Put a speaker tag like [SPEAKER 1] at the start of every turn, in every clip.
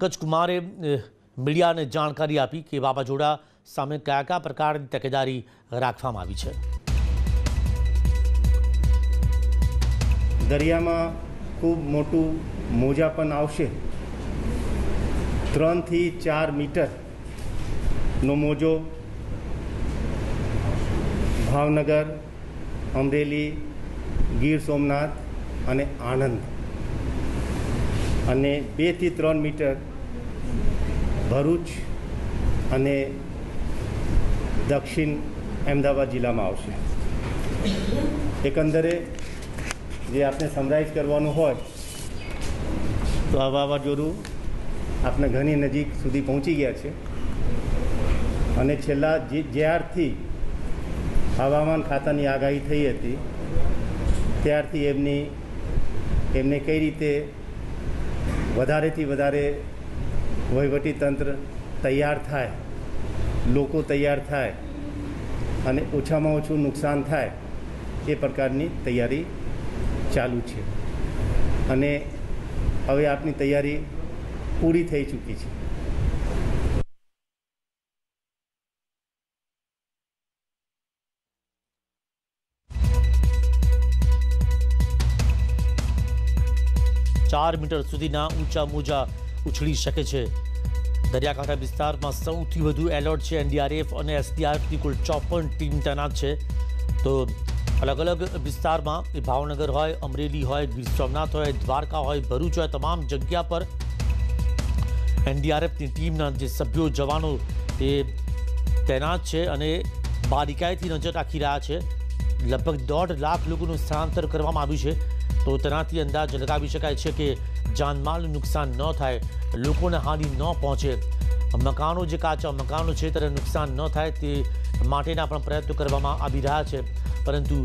[SPEAKER 1] પંકજ કુમારે મીડિયાને જાણકારી આપી કે વાવાઝોડા સામે કયા કયા પ્રકારની તકેદારી રાખવામાં આવી છે.
[SPEAKER 2] દરિયામાં ખૂબ મોટું મોજા પણ આવશે. ત્રણથી ચાર મીટરનો મોજો. ભાવનગર, અમરેલી, ગીર સોમનાથ અને આણંદ. અને બેથી ત્રણ મીટર ભરૂચ અને દક્ષિણ અમદાવાદ જિલ્લામાં આવશે. એકંદરે જે આપણે સમરાઇઝ કરવાનું હોય, તો આ વાવાઝોડું આપણે ઘણી નજીક સુધી પહોંચી ગયા છે. અને છેલ્લા જ્યારથી હવામાન ખાતાની આગાહી થઈ હતી, ત્યારથી એમની, એમને કઈ રીતે વધારેથી વધારે વહીવટી તંત્ર તૈયાર થાય, લોકો તૈયાર થાય અને ઓછામાં ઓછું નુકસાન થાય એ પ્રકારની તૈયારી ચાલુ છે. અને હવે આપની તૈયારી પૂરી થઈ ચૂકી છે.
[SPEAKER 1] ચાર મીટર સુધીના ઊંચા મોજા ઉછળી શકે છે. દરિયાકાંઠા વિસ્તારમાં સૌથી વધુ એલર્ટ છે એનડીઆરએફ અને એસડીઆરએફની કુલ ચોપન ટીમ તૈનાત છે. તો અલગ અલગ વિસ્તારમાં એ ભાવનગર હોય, અમરેલી હોય, ગીર સોમનાથ હોય, દ્વારકા હોય, ભરૂચ હોય, તમામ જગ્યા પર એનડીઆરએફની ટીમના જે સભ્યો, જવાનો એ તૈનાત છે અને બારીકાઈથી નજર રાખી રહ્યા છે. લગભગ દોઢ લાખ લોકોનું સ્થળાંતર કરવામાં આવ્યું છે. તો તેનાથી અંદાજ લગાવી શકાય છે કે જાનમાલનું નુકસાન ન થાય, લોકોને હાનિ ન પહોંચે. મકાનો જે કાચા મકાનો છે તેને નુકસાન ન થાય તે માટેના પણ પ્રયત્નો કરવામાં આવી રહ્યા છે. પરંતુ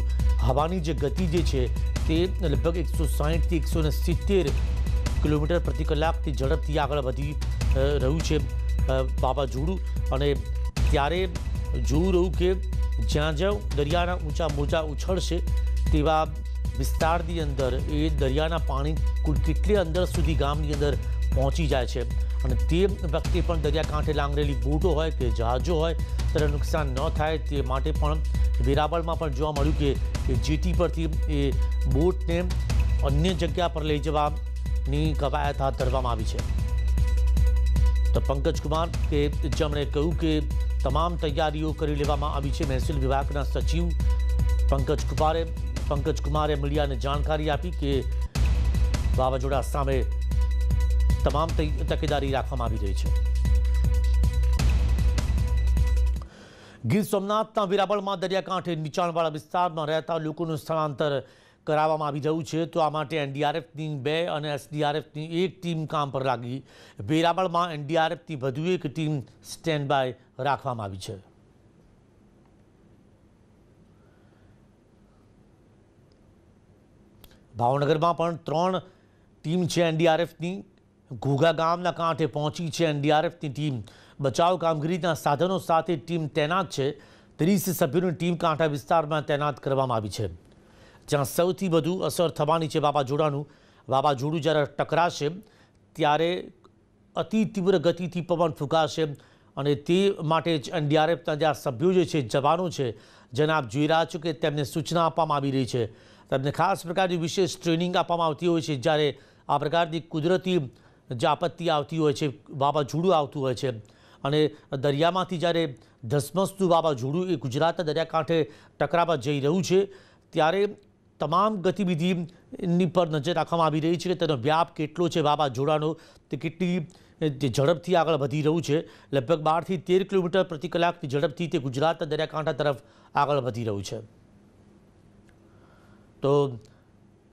[SPEAKER 1] હવાની જે ગતિ જે છે તે લગભગ એકસો સાહીઠથી એકસો ને સિત્તેર કિલોમીટર પ્રતિ કલાકથી ઝડપથી આગળ વધી રહ્યું છે વાવાઝોડું. અને ત્યારે જોવું રહ્યું કે જ્યાં જ્યાં દરિયાના ઊંચા મોજા ઉછળશે તેવા વિસ્તારની અંદર એ દરિયાના પાણી કુલ કેટલી અંદર સુધી ગામની અંદર પહોંચી જાય છે? અને તે વખતે પણ દરિયાકાંઠે લાંગરેલી બોટો હોય કે જહાજો હોય ત્યારે નુકસાન ન થાય તે માટે પણ વેરાવળમાં પણ જોવા મળ્યું કે જેટી પરથી એ બોટને અન્ય જગ્યા પર લઈ જવાની કવાયત હાથ ધરવામાં આવી છે. તો પંકજ કુમાર કે જેમણે કહ્યું કે તમામ તૈયારીઓ કરી લેવામાં આવી છે, મહેસૂલ વિભાગના સચિવ પંકજ કુમારે પંકજ કુમારે મીડિયાને જાણકારી આપી કે વાવાઝોડા સામે તમામ તકેદારી રાખવામાં આવી રહી છે. ગીર સોમનાથના વેરાવળમાં દરિયાકાંઠે નીચાણવાળા વિસ્તારમાં રહેતા લોકોનું સ્થળાંતર કરાવવામાં આવી રહ્યું છે. તો આ માટે એનડીઆરએફની બે અને એસડીઆરએફની એક ટીમ કામ પર લાગી. વેરાવળમાં એનડીઆરએફની વધુ એક ટીમ સ્ટેન્ડ બાય રાખવામાં આવી છે. ભાવનગરમાં પણ ત્રણ ટીમ છે એનડીઆરએફની. ઘોઘા ગામના કાંઠે પહોંચી છે એનડીઆરએફની ટીમ. બચાવ કામગીરીના સાધનો સાથે ટીમ તૈનાત છે. ત્રીસ સભ્યોની ટીમ કાંઠા વિસ્તારમાં તૈનાત કરવામાં આવી છે. જ્યાં સૌથી વધુ અસર થવાની છે વાવાઝોડાનું વાવાઝોડું જ્યારે ટકરાશે, ત્યારે અતિ તીવ્ર ગતિથી પવન ફૂંકાશે. અને તે માટે જ એનડીઆરએફના જે આ સભ્યો જે છે, જવાનો છે જેને આપ જોઈ રહ્યા છો કે તેમને સૂચના આપવામાં આવી રહી છે. તેમને ખાસ પ્રકારની વિશેષ ટ્રેનિંગ આપવામાં આવતી હોય છે, જ્યારે આ પ્રકારની કુદરતી જે આપત્તિ આવતી હોય છે, વાવાઝોડું આવતું હોય છે. અને દરિયામાંથી જ્યારે ધસમસતું વાવાઝોડું એ ગુજરાતના દરિયાકાંઠે ટકરાવા જઈ રહ્યું છે, ત્યારે તમામ ગતિવિધિની પર નજર રાખવામાં આવી રહી છે કે તેનો વ્યાપ કેટલો છે વાવાઝોડાનો, તે કેટલી જે ઝડપથી આગળ વધી રહ્યું છે, લગભગ બારથી તેર કિલોમીટર પ્રતિ કલાકની ઝડપથી તે ગુજરાતના દરિયાકાંઠા તરફ આગળ વધી રહ્યું છે. તો